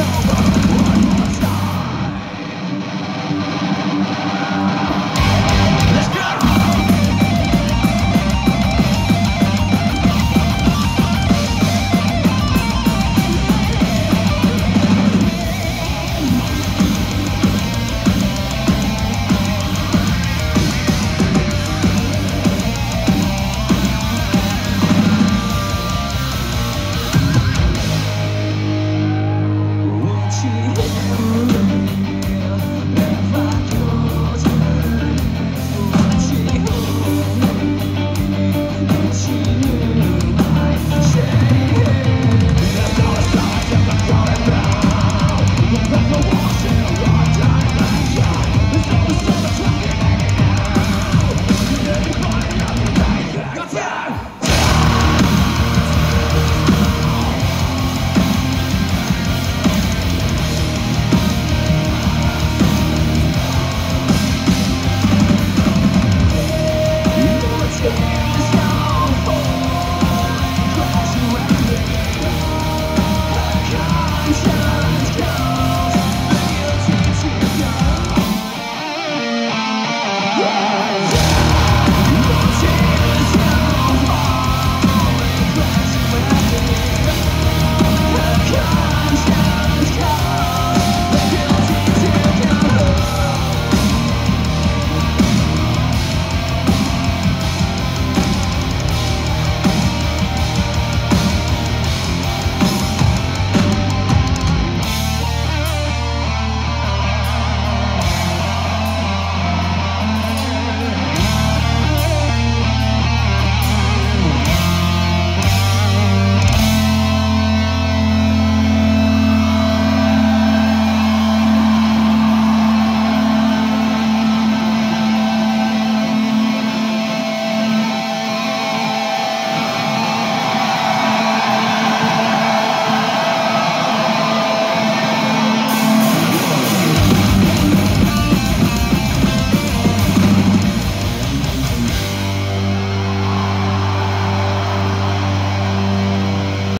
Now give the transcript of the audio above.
myself